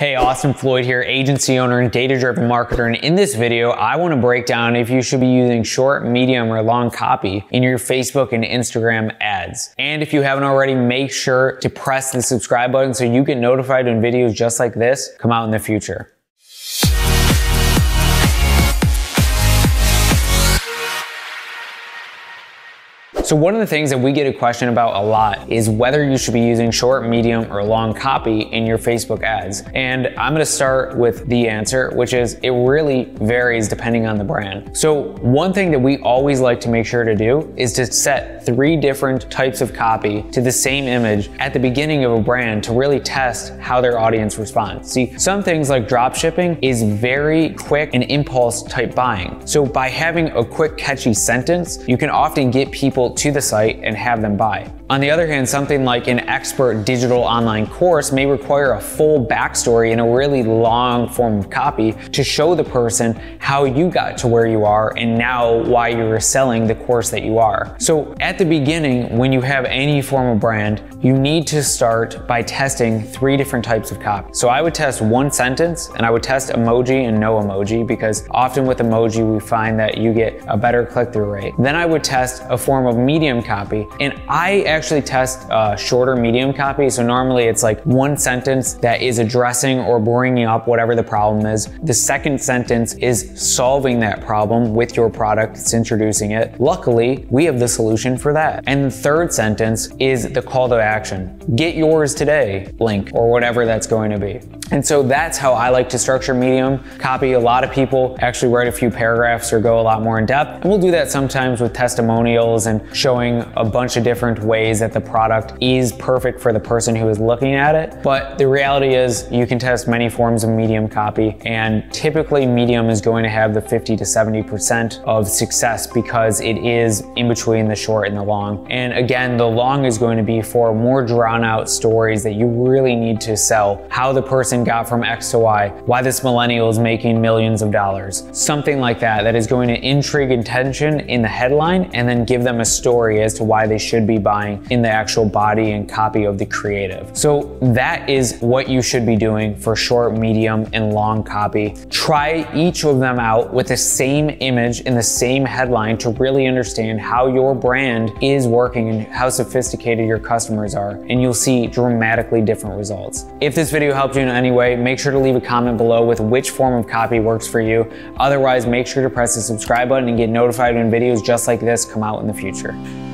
Hey, Austin Floyd here, agency owner and data-driven marketer. And in this video, I want to break down if you should be using short, medium, or long copy in your Facebook and Instagram ads. And if you haven't already, make sure to press the subscribe button so you get notified when videos just like this come out in the future. So one of the things that we get a question about a lot is whether you should be using short, medium, or long copy in your Facebook ads. And I'm gonna start with the answer, which is it really varies depending on the brand. So one thing that we always like to make sure to do is to set three different types of copy to the same image at the beginning of a brand to really test how their audience responds. See, some things like drop shipping is very quick and impulse type buying. So by having a quick catchy sentence, you can often get people to the site and have them buy. On the other hand, something like an expert digital online course may require a full backstory and a really long form of copy to show the person how you got to where you are and now why you're selling the course that you are. So at the beginning, when you have any form of brand, you need to start by testing three different types of copy. So I would test one sentence and I would test emoji and no emoji because often with emoji, we find that you get a better click-through rate. Then I would test a form of medium copy and I actually test a shorter medium copy. So normally it's like one sentence that is addressing or bringing up whatever the problem is. The second sentence is solving that problem with your product. It's introducing it. Luckily, we have the solution for that. And the third sentence is the call to action. Get yours today link or whatever that's going to be. And so that's how I like to structure Medium copy. A lot of people actually write a few paragraphs or go a lot more in depth. And we'll do that sometimes with testimonials and showing a bunch of different ways that the product is perfect for the person who is looking at it. But the reality is you can test many forms of Medium copy and typically Medium is going to have the 50 to 70% of success because it is in between the short and the long. And again, the long is going to be for more drawn out stories that you really need to sell. How the person got from X to Y, why this millennial is making millions of dollars. Something like that, that is going to intrigue attention in the headline and then give them a story as to why they should be buying in the actual body and copy of the creative. So that is what you should be doing for short, medium, and long copy. Try each of them out with the same image in the same headline to really understand how your brand is working and how sophisticated your customers are, and you'll see dramatically different results. If this video helped you in any way, make sure to leave a comment below with which form of copy works for you. Otherwise, make sure to press the subscribe button and get notified when videos just like this come out in the future. Baker.